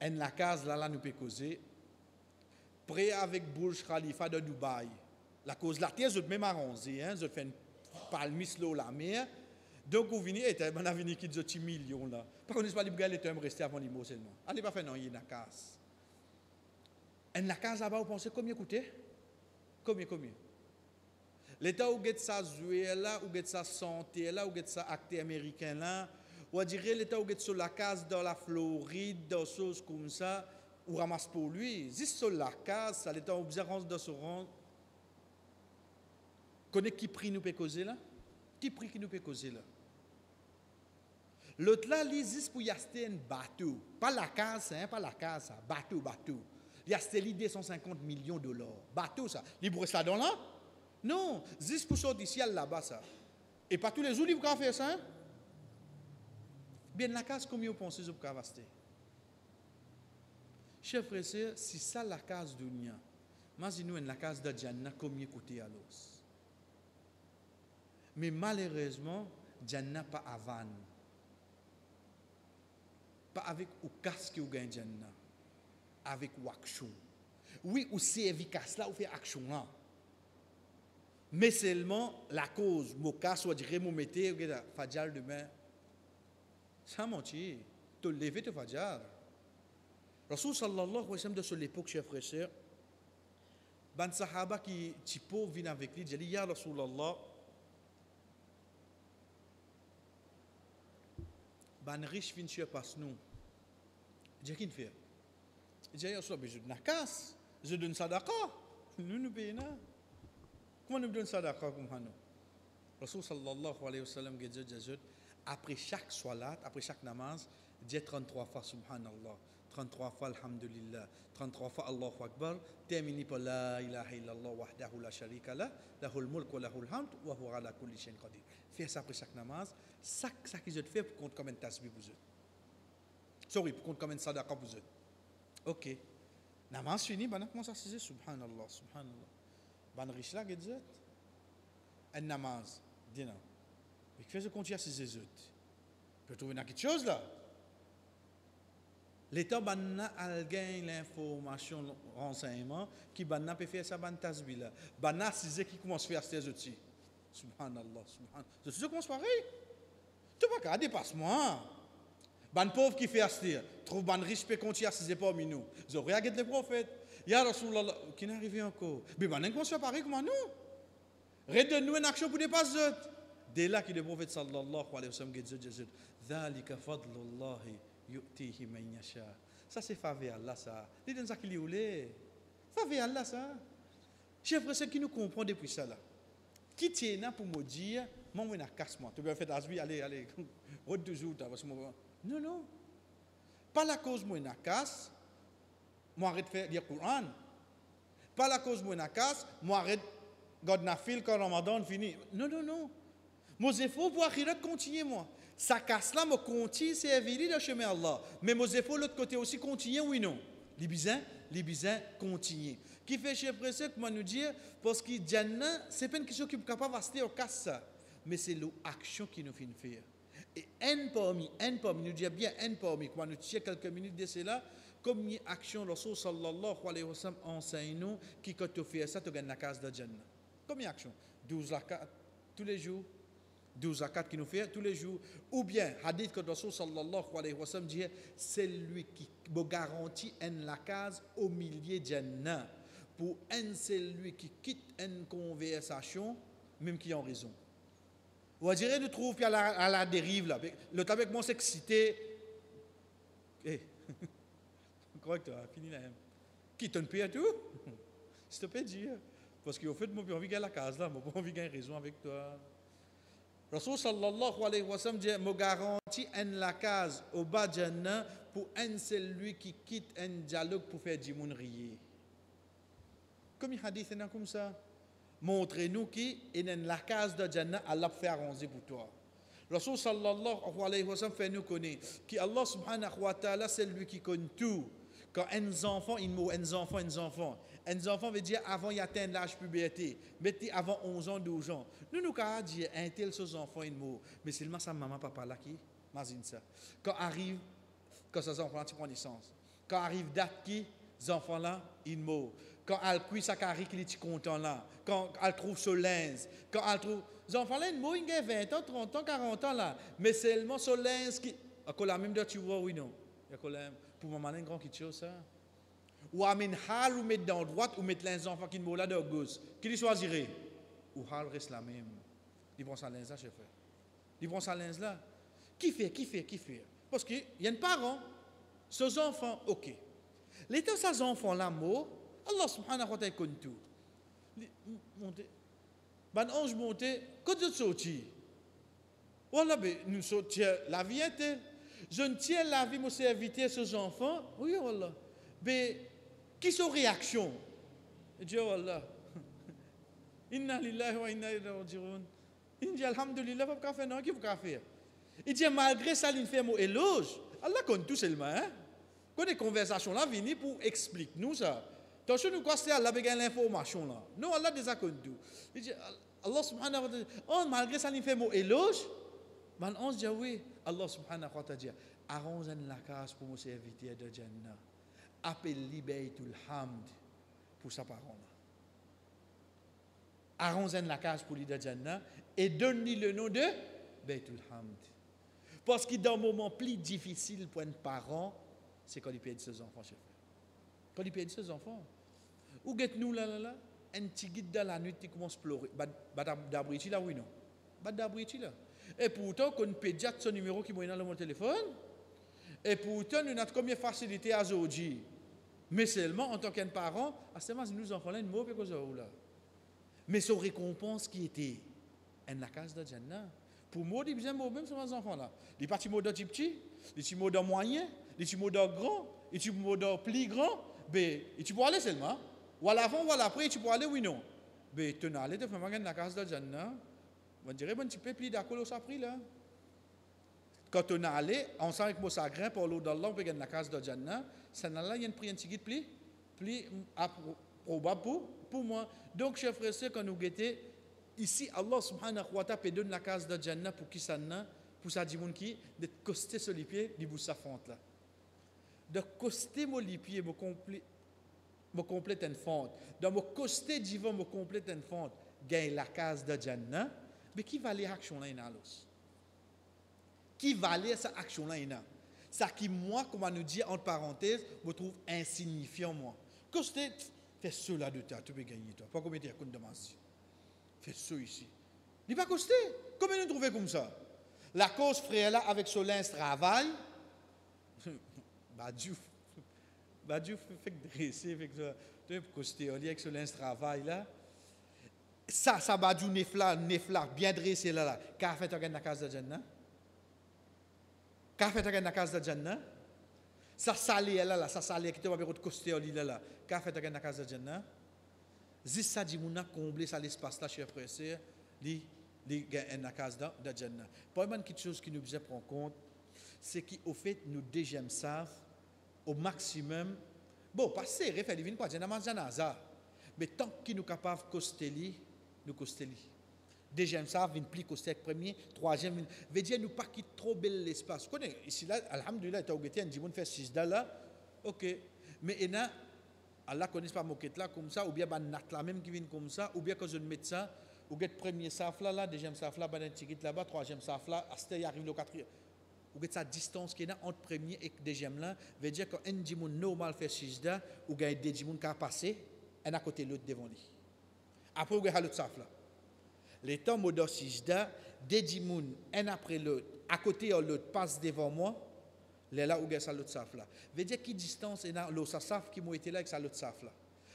Une la case, là, là, nous pouvons causer. Près avec Burj Khalifa de Dubaï. La cause la terre, je même arrangé, hein, je fais une palmis l'eau la mer. Donc, vous venez, et vous avez qui dit millions là. Par contre, ce n'est pas les gars, les rester avant les. Allez pas faire non, il a. En la case là-bas, vous pensez combien coûtait? Combien, combien? L'État où get ça joué là, où get ça santé là, où get ça acte américain là, ou dirait l'État où get sur la case dans la Floride, dans choses comme ça, ou ramasse pour lui. Juste sur la case, ça l'État observance dans ce rang. Connais qui prix nous peut causer là? Qui prix qui nous peut causer là? L'autre là, juste pour y acheter un bateau. Pas la case, hein, pas la case, bateau, bateau. Il y a cette idée 150 millions de dollars. Bateau, ça. Pourrait ça dans là? Non. 10% du ciel là-bas, ça. Et pas tous les jours, il peut faire ça. Hein? Bien, la case, combien vous pensez que vous pouvez Chers frères et sœurs, si ça la case de Nia, imaginez la case de Diana, combien coûte à l'os? Mais malheureusement, Diana pas avant. Pas avec le casque ou gagne Diana avec action. Oui, ou servi casse là, ou fait action là. Mais seulement la cause, mon cas, soit dire, mon métier, fadjal demain. Ça menti. Tu lever te fadjal. Rasul sallallahu alayhi wa sallam de cette époque, chers frères et sœurs, ban sahaba qui tipo vient avec lui, dit, Ya Rasulallah, ban riche vient sur passe nous. Dit, qu'il fait? Il dit, je donne casse, je donne sadaqa. Nous nous payons. Comment nous donnons sadaqa comme nous? Rasul sallallahu alayhi wa sallam dit, après chaque salat, après chaque namaz, dit 33 fois subhanallah, 33 fois alhamdulillah, 33 fois Allahu akbar, terminé par la ilaha illallah wahdahu la sharika la, lahul mulk wa lahul hamd wa huwa ala kulli shay'in qadir. Faire ça après chaque namaz, ça ça qu'ils ont fait pour compte comme un tasbih vous êtes. Sorry, pour compte comme un sadaqa vous êtes. Ok. Namaz fini, ben commence à se subhanallah, subhanallah. Riche là, que dit Un namaz, dis non. Mais qu'est-ce qu'on tient à ses autres peut trouver quelque chose là? L'État banna a gagné l'information, renseignement, qui banna peut faire ça ban tasbih là. Banna c'est qui commence à faire ces outils. Subhanallah, subhanallah. C'est ce commence pareil. Tu vas pas dépasse-moi. Ban pauvre qui fait astir, trouve ban riche peut compter ses parmi nous. Vous regardez les prophètes. Ya Rasulallah, qui n'est arrivé encore? Mais ban pas pareil comme nous. Redonne-nous une action pour dépasser. Dès là que le prophète sallallahu alayhi wa sallam dit Jésus, Dhalika fadlullahi yu'tihi man yasha. Ça c'est faveur Allah ça. Il donne ça qu'il voulait. Faveur Allah ça. Chef frère qui nous comprend depuis ça là. Qui tient là pour me dire, moi je casse moi. Tu peux faire asbi allez allez. Route de jour parce que non non. Pas la cause moi casse. Moi arrête faire lire Coran. Pas la cause moi casse, moi arrête God nafil quand Ramadan fini. Non non non. Mon effort pour akhirat continuer moi. Ça casse là, me continue servir le chemin Allah. Mais mon effort l'autre côté aussi continue, oui non. Les bisins, les bisins continuent. Qui fait chez Pressé, comment nous dire, parce que Jannah, ce n'est pas une question qui est capable de rester au casse. Mais c'est l'action qui nous fait faire. Et un parmi, un parmi, nous dit bien un parmi, quand nous tient quelques minutes de cela, comme une action, le Rasul sallallahu alayhi wa sallam enseigne qui quand tu fais ça, tu gagnes la case de Jannah. Comme une action. 12 rakat tous les jours, 12 zakat qui nous fait tous les jours. Ou bien, hadith que Rasul sallallahu alayhi wa sallam dit, c'est lui qui garantit une la case au milieu de Jannah. Pour un, c'est lui qui quitte une conversation, même qui a raison. On dirait de trouve à la, à la dérive là. Le avec moi s'exciter. Eh, as fini là. Qui te paye tout? S'il te plaît, dire. Parce qu'au fait, moi, j'ai envie de la case là, moi, j'ai envie de raison avec toi. Rasul sallallahu alayhi wa sallam dit, me garantit une la case au bas Jannah pour un celui qui quitte un dialogue pour faire du monde rier. Comme il hadith est comme ça. Montrez-nous qui est une la case de Jannah, Allah fait arranger pour toi. Rasul sallallahu alayhi wa sallam fait nous connaître que Allah subhanahu wa ta'ala c'est lui qui connaît tout. Quand un enfant, il mot un enfant, un enfant. Un enfant veut dire avant il atteint l'âge puberté. Mettez avant 11 ans, 12 ans. Nous, nous, avons dit un tel ce enfant, il mot. Mais seulement sa maman, papa là qui, imagine ça. Quand arrive, quand ces enfants-là prennent naissance. Quand arrive date qui, ces enfants-là, il mot. Quand elle cuit sa carrière, il est content là. Quand elle trouve ce linge. Quand elle trouve. Les enfants-là, il mot, il a 20 ans, 30 ans, 40 ans là. Mais seulement ce linge qui. Il la même de tu vois, oui, non. Pour maman, un grand qui chose ça. Ou amen hal ou mettre dans droite ou mettre les enfants qui sont là de gauche. Qui les choisirait? Ou hal reste la même. Il prend sa linge là, chef. Il prend sa linge là. Qui fait, qui fait, qui fait? Parce qu'il y a un parent, ces enfants, ok. L'état ces enfants là, mot, Allah subhanahu wa ta'ala tout. Monter. Ben, ange monté, quand tu sorti, voilà, ben, nous sortions, la vie était. Je ne tiens la vie, mon serviteur, ces enfants. Oui, voilà. Mais qui sont réaction Dieu, voilà. Inna lillahi wa inna ilayhi raji'un. Il dit Alhamdulillah, pas faire non, qui vous faire? Il dit malgré ça, il fait mon éloge. Allah connaît tout seulement. Hein? Quand les conversations là viennent pour expliquer nous ça. Attention, nous quoi c'est Allah avec l'information là. Non, Allah déjà tout. Il dit Allah subhanahu wa ta'ala, oh, malgré ça, il fait mon éloge. Mais on se dit oui. Allah subhanahu wa ta'ala arrange la case pour mon serviteur de Jannah. Appelle-lui Baytul Hamd pour sa parole. Arrange la case pour lui de Jannah et donne-lui le nom de Baytul Hamd. Parce que dans un moment plus difficile pour un parent, c'est quand il perd ses enfants, chef. Quand il perd ses enfants. Où nous là, là, là? Un petit guide dans la nuit qui commence à pleurer. D'abri, là, oui, non? D'abri, là. Et pourtant, qu'on pédiatre son numéro qui est dans mon téléphone. Et pourtant, nous avons combien de facilité à aujourd'hui? Mais seulement en tant qu'un parent, à ce moment nous enfants là, une mauvaise chose là. Mais son récompense qui était en la case de Jannah. Pour moi, il y a même sur mes enfants là. Les petits mots de petit, les petits mots de moyen, les petits mots de grand, les petits mots de plus grand, et tu peux aller seulement. Ou à l'avant ou à l'après, tu peux aller, oui, non. Mais tu n'as pas de la case de Jannah. On dirait un petit peu plus d'accord au pris là. Quand on est allé, on sent sagrin pour l'eau la case de Jannah. Ça n'a. Donc, quand nous ici, Allah subhanahu wa ta'ala peut donner la case de Jannah pour qui ça n'a, pour ça de coster sur les pieds, de. De coster mon me complète une fente. De me coster divan, me complète une fente, gagne la case de Jannah. Mais qui va les actions là, Qui va aller cette action-là, Ça qui, moi, comme on nous dit entre parenthèses, me trouve insignifiant, moi. C'est, fais cela de toi, tu peux gagner, toi. Pas comme tu as de Fais ça ici. Il pas costé. Comment nous trouvons comme ça? La cause frère là avec son linge travail. bah Dieu. Bah Dieu fait que dresser avec ça. Tu costé avec son linge travail là. Ça, ça va du nefla, nefla, bien dressé là là. Qu'a fait dans la case de Jannah Qu'a fait dans la case de Jannah Ça salé là là, ça salé qui te va faire costé là là. Qu'a fait dans la case de Jannah Zis ça dit mouna combler ça l'espace là chez frère sœur, li li gagne la case de Jannah. Pas une quelque chose qui nous besoin prendre compte, c'est qu'au fait nous déjà savent au maximum bon passer refait divine pas Jannah janaza. Mais tant qu'il nous capable coster li, nous coster. Deuxième ça vient plus coster premier, troisième veut dire nous pas quitter trop bel l'espace. Connais ici là alhamdoulillah tu as un dimon fait 6 là. OK. Mais et là Allah connaît pas moquette là comme ça, ou bien ban nat là même qui vient comme ça, ou bien que je mets ça, ou bien premier saf là, là, deuxième saf là, ban un ticket là-bas, troisième saf là, à arrive le quatrième. Ou bien sa distance qui est entre premier et deuxième là, veut dire qu'un dimoun normal fait sijda, ou bien deux dimoun qui a passé, un à côté l'autre devant lui. Après, ou bien l'autre saf là. Les temps mode sijda, deux dimoun, un après l'autre, à côté de l'autre, passe devant moi, les là où il y a l'autre saf là. Veut dire qui distance est là, le saf qui m'a été là avec sa l'autre saf là.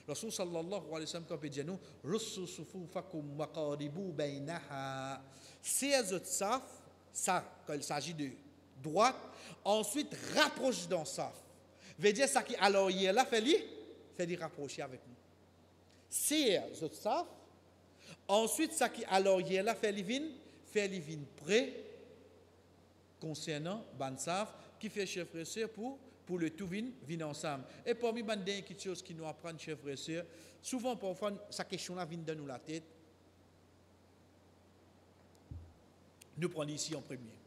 Rasul sallallahu alayhi wa sallam quand il dit nous, russu sufufakum wa bainaha. Ces autres saf, ça quand il s'agit de droite, ensuite rapproche dans saf. Veut dire ça qui alors hier là fait lui, fait lui rapprocher avec nous. Ces autres saf, ensuite ça qui alors hier là fait lui vin, fait lui vin près concernant ban saf qui fait chef frère pour, pour le tout vin, vin ensemble. Et parmi les quelque chose qui nous apprend chef frère souvent parfois, sa question là vient dans nous la tête. Nous prenons ici en premier.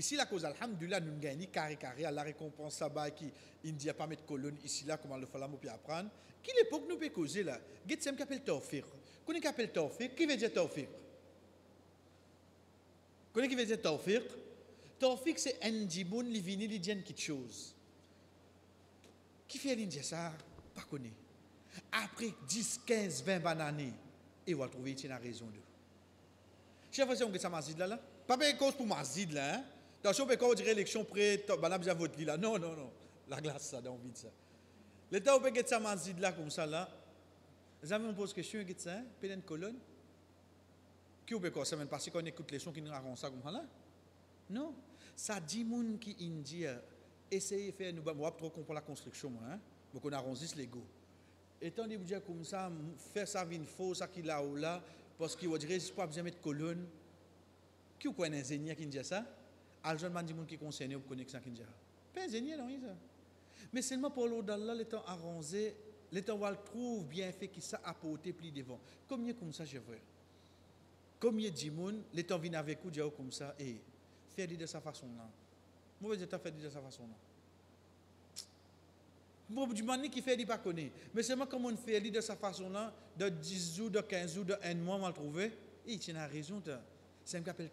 Ici, la cause, alhamdulillah, nous gagnons carré carré à la récompense ça qui il dit pas mettre colonne ici là, comment le là, pour apprendre. Qui l'époque nous peut causer là? Qu'est-ce qui appelle Qu'est-ce qui appelle tawfiq? Qui veut dire tawfiq? Qu'est-ce qui veut dire tawfiq? Tawfiq, c'est un djimoun qui vient dire quelque chose. Qui fait dire ça? Pas connu. Après 10, 15, 20 années, il va trouver une raison de. Chef, vous savez, ça mazid là, là? Pas de cause pour mazid là, hein? Dans le cas, on dirait élection près, on a besoin vote là. Non, non, non. La glace, ça, dans vide ça. L'État, on peut get ça mazid là, comme ça là. Les amis, on pose question, get ça, hein une colonne. Qui on peut quoi, semaine passée, qu'on écoute les sons qui nous ça comme ça là? Non. Ça dit moun qui India, essayez de faire, nous ne trop comprendre la construction, hein, mais qu'on arrondisse les go. Étant dit dire comme ça, faire ça faux, ça qui là ou là, parce qu'il va dire, je pas besoin de colonne. Qui ou quoi un ingénieur qui dit ça? Aljon man dit moun qui concerne pour connaître ça qui dit Pas ingénieur, non, ça. Mais seulement pour l'autre là, le temps arrangé, le temps va le trouve bien fait qui ça apporté plus devant. Combien comme ça, je vois? Combien de moun, le temps vient avec vous, dire comme ça, et faire de sa. Moi, je faire de sa façon là. Bon, du moment qui fait, il pas connaît. Mais c'est moi comment on fait de sa façon là, de 10 jours, de 15 jours, de 1 mois, on va le trouver. Et il a raison, c'est un appelle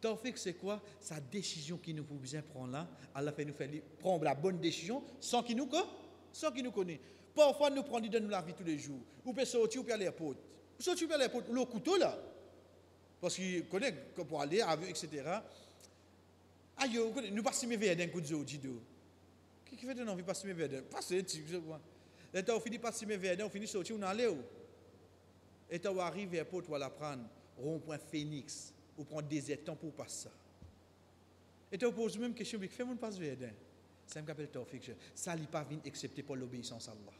Tawfiq. C'est quoi? Sa décision qu'il nous faut bien prendre là, Allah fait nous faire prendre la bonne décision sans qu'il nous, sans qu'il nous connaît. Parfois, nous prenons de nous la vie tous les jours. Ou peut sortir, ou peut aller à l'airport. Ou sortir à l'airport, le couteau là. Parce qu'il connaît pour aller, etc. Aïe, nous passons mes verres d'un coup de dido. Qui fait de envie de passer mes verres Passez, tu sais quoi? Et tu fini de passer mes verres, on finit sortir, on allait où? Et tu arrives à pour la prendre, rond-point Phoenix, ou prendre des temps pour passer ça. Et tu poses même question, mais fais-moi passe vers C'est un appelle Tawfiq. Ça, il pas venu accepter pour l'obéissance à Allah.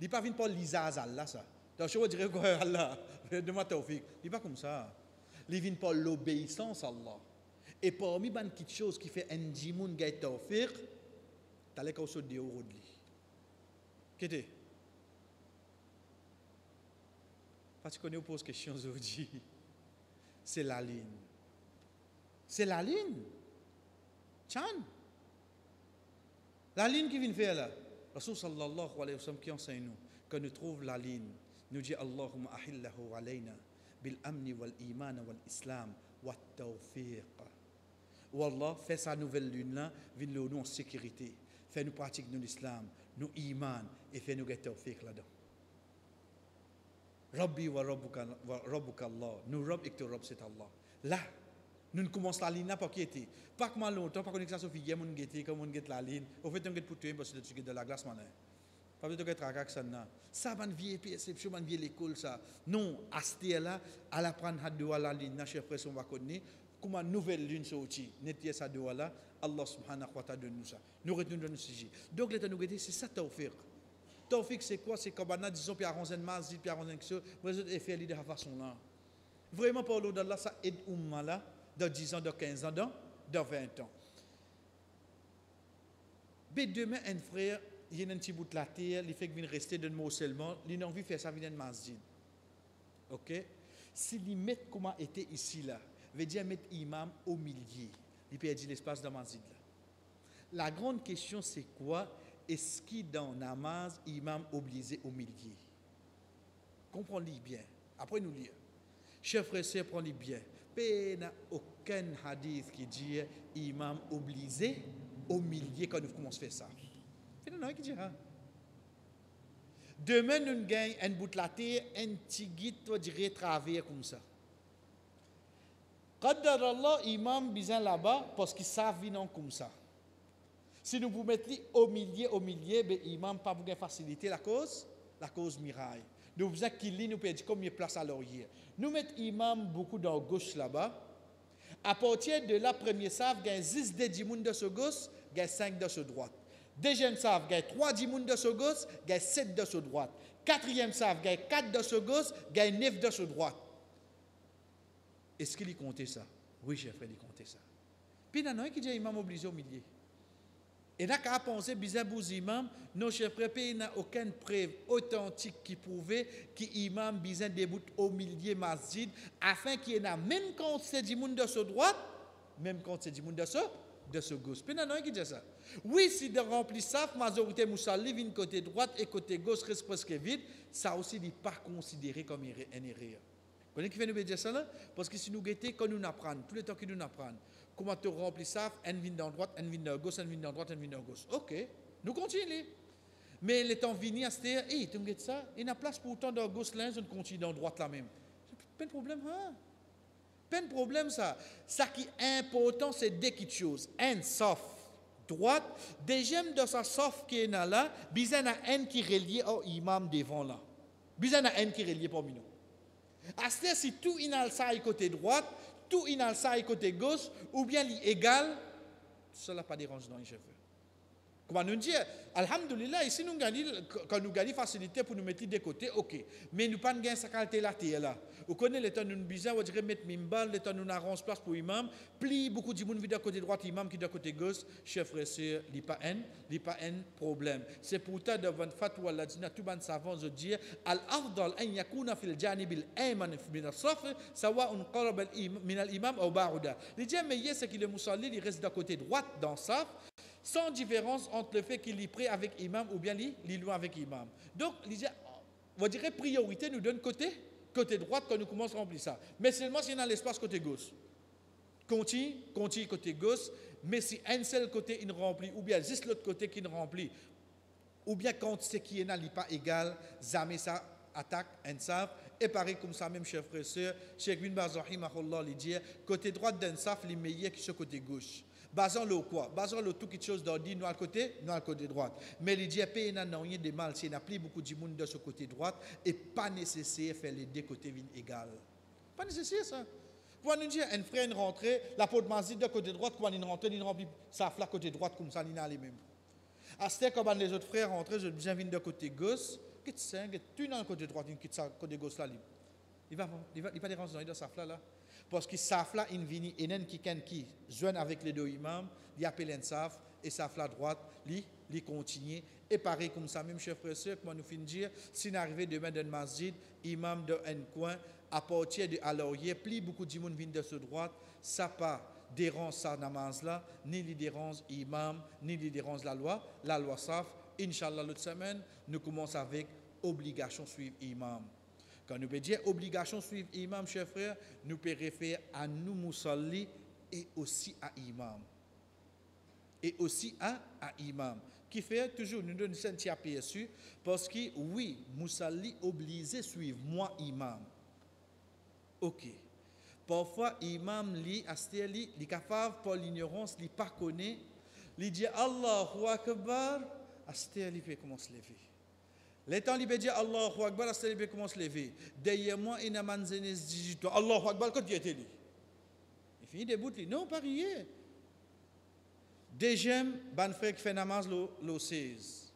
Il pas venu pour l'isaz Allah, ça. Donc, je dirais quoi, Allah, demande Tawfiq. Il n'est pas comme ça. Il vient pour l'obéissance à Allah. Et parmi les petites choses qui fait un djimoun gaï tawfiq, t'as les causes de euros de lui. Qu'est-ce que Parce qu'on nous pose question aujourd'hui. C'est la ligne. C'est la ligne. Chan. La ligne qui vient faire là. Rasul sallallahu alayhi wa sallam qui enseigne nous, quand nous trouve la ligne, nous dit Allahumma ahillahu alayna bil amni wal iman wal islam wat tawfiq. Wallah, fais sa nouvelle lune là, vient nous en sécurité. Fais nous pratiquer nous l'islam, nous iman et fais nous gâter tawfiq là-dedans. Rabbi wa rabbuka wa rabbuka Allah. Nous Rabb et que Rabb c'est Allah. Là, nous commençons la ligne pas qui était. Pas que mal longtemps, pas qu'on ça Sophie, mon guetté, comme on guette la ligne. Au fait, on guette pour tuer parce que tu de la glace maintenant. Pas besoin de traquer ça là. Ça va vieille perception, man vieille l'école ça. Non, à ce là, à la prendre de la ligne, na chef pression va connaître comment nouvelle lune sortie. Nettier ça de là, Allah subhanahu wa ta'ala donne nous ça. Nous retenons dans le sujet. Donc l'état nous c'est ça tawfiq. C'est quoi? C'est comme on disons puis arranger mazid puis arranger quelque chose, vous êtes fait de la façon là. Vraiment pour d'Allah ça aide umma là dans 10 ans, dans 15 ans, dans, dans 20 ans. Mais demain, un frère, il y a un petit bout de la terre, il fait qu'il rester dans le mot seulement, il a envie de faire ça, il masjid. Ok? Si il met comment était ici là, veut dire mettre imam au milieu, il peut dire l'espace de masjid là. La grande question c'est quoi? Dans namaz, imam obligé au milieu? Comprenez bien. Après nous lire. Chef frère, prenez bien il n'y a aucun hadith qui dit imam obligé au milieu quand nous commençons à faire ça. Il n'y a qui dit. Demain, nous gagnons un bout de la terre, un petit guide, tu dirais, travers comme ça. Qadar Allah, imam besoin là-bas parce qu'ils savent venir comme ça. Si nous vous mettons au milieu, au milieu, ben, imam pas vous faciliter la cause, la cause miraille. Nous faisons qu'il nous dire combien de place à l'arrière. Nous mettons imam beaucoup dans gauche là-bas. À partir de la première save, il y a 10 de de ce gauche, il y a 5 de ce droite. Deuxième save, il y a 3 dimoun de ce gauche, il y a 7 de ce droite. Quatrième save, il y a 4 de ce gauche, il y a 9 de ce droite. Est-ce qu'il y comptait ça? Oui, j'ai fait, il comptait ça. Puis il y a un qui dit imam obligé au milieu. Quand on pense, bizarre imam, nos chefs il n'a aucune preuve authentique qui prouvait que l'imam bizarre débute au milieu masjid, afin qu'il y ait même quand c'est du monde de ce droite, même quand c'est du monde de ce, de ce gauche. Puis non, qui dit ça. Oui, si de remplir ça, majorité moussalli vient côté droite et côté gauche reste presque vide, ça aussi n'est pas considéré comme une erreur. Vous comprenez qui fait nous dire ça là? Parce que si nous guettons, quand nous apprenons, tous les temps que nous apprenons, Comment tu remplis ça? Un vient dans droite, un vient dans gauche, un vient dans droite, un vient dans gauche. Ok, nous continuons. Mais les temps venus dire, hé, tu me ça? Il y a place pour autant dans gauche là, je continue dans droite là même. Pas de problème, hein? Pas de problème ça. Ça qui est important, c'est deux petites choses. Un, sauf droite. Deuxième, de ça, sauf qui est là, a un qui relié au imam devant là. A un qui relié pour nous. Ce si tout est ça côté droite, tout inalsa côté gauche, ou bien l'égal, cela pas dérange dans les cheveux. Comment nous dire, Alhamdulillah, ici nous gagnons, quand nous gagnons facilité pour nous mettre de côté, ok. Mais nous pas gagner sa qualité là, là. Vous connaissez temps nous besoin, on dirait mettre mimbal, temps nous arrange place pour imam, pli beaucoup de monde de côté droit, imam qui de côté gauche, chef frère, c'est pas un, li pas un problème. C'est pourtant devant fatwa tout savant je dire, al afdal an yakuna fil janib al ayman min as-saf sawa'un qaraba min al-imam ou ba'uda. Le dire mais c'est que le musalli il reste de côté droit dans saf sans différence entre le fait qu'il est prêt avec imam ou bien il loin avec imam. Donc, vous direz priorité nous donne côté, côté droite quand nous commençons à remplir ça. Mais seulement si dans l'espace côté gauche. Continue, continue côté gauche, mais si un seul côté il remplit, ou bien juste l'autre côté qui ne remplit, ou bien quand ce qui est n'est pas égal, jamais ça attaque, un saf, et pareil comme ça même, chers frères et sœurs, Cheikh Bin Bazahim, il dit, côté droit d'un saf, il est meilleur que ce côté gauche. Basons le quoi? Basons le tout quelque chose d'ordi, nous à côté, nous à côté droit. Mais il dit, il n'y a rien de mal, s'il n'y a plus beaucoup de monde de ce côté droit, et pas nécessaire faire les deux côtés égales. Pas nécessaire ça. Pour nous dire, un frère rentré, la peau de mazid de côté droit, quand il rentre, il remplit sa flaque côté droit comme ça, il n'a les mêmes. À ce quand les autres frères rentrent, je viens de côté gauche, qu'est-ce que tu dans le côté droit, une côté gauche là, il va, il va, il va déranger dans sa flaque là. Parce que safla in vini enen qui ken qui joint avec les deux imams, il appelle un saf et safla droite, li li continue et pareil comme ça même chef frère comment nous fin dire si n'arrive demain dans le masjid, imam de un coin à partir de il plus beaucoup de monde vient de ce droite, ça pas dérange sa namaz là, ni li dérange imam, ni li dérange la loi, la loi saf. Inch'Allah l'autre semaine, nous commençons avec obligation suivre imam. Quand nous dire obligation suivre imam, chers frères, nous pouvons référer à nous moussalli et aussi à imam. et aussi à, à imam. Qui fait toujours nous donne un petit aperçu parce que oui, Moussali obligé suivre moi imam. OK. Parfois imam li asté li li capable pour l'ignorance, li pas connaît, li dit Allahu akbar, asté li peut commencer lever? Les temps li peut dire Allahu akbar, asté li peut commencer lever. Derrière moi il a manzenes 18 Allahu akbar quand il était li. Il finit debout. Non, pas rien. Deuxième, ban frère qui fait namaz le, le 16.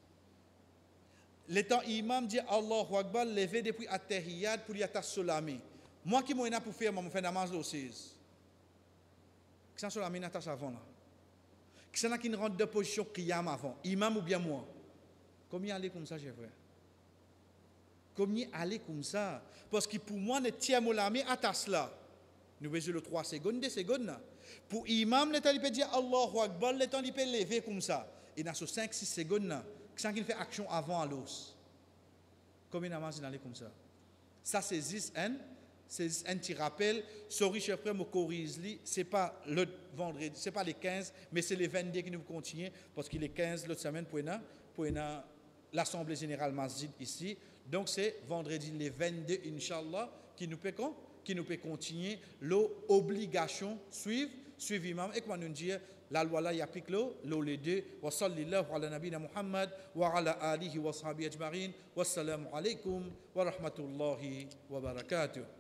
Le temps imam dit Allahu Akbar, levé depuis Attahiyat pour y attacher solami. Moi qui m'en pour faire, moi, fait namaz le 16. Qui s'en solami n'attache avant là? Qui s'en a qui rentre de position qiyam avant? Imam ou bien moi? Combien aller comme ça, j'ai vrai? Combien aller comme ça? Parce que pour moi, le tiers molami attache là. Nous voyons le 3 secondes, 2 secondes. Pour imam, le temps il peut dire Allahu Akbar, le temps il peut lever comme ça. Et dans ce 5-6 secondes qui qu'il fait action avant à l'os. Combien namaz il allait comme ça? Ça c'est 10 N. C'est un petit rappel. Sorry, cher frère, corrige C'est pas le vendredi, c'est pas les 15, mais c'est les 22 qui nous continuent parce qu'il est 15 l'autre semaine pour l'Assemblée Générale Masjid ici. Donc c'est vendredi les 22, Inch'Allah, qui nous peut, qui nous continuer l'obligation suivre, suivre imam. Et comment nous dire, la loi là, il applique l'eau, l'eau les deux. Wa sallallahu ala nabina Muhammad wa ala alihi wa sahbihi ajma'in. Wassalamu alaikum wa rahmatullahi wa barakatuh.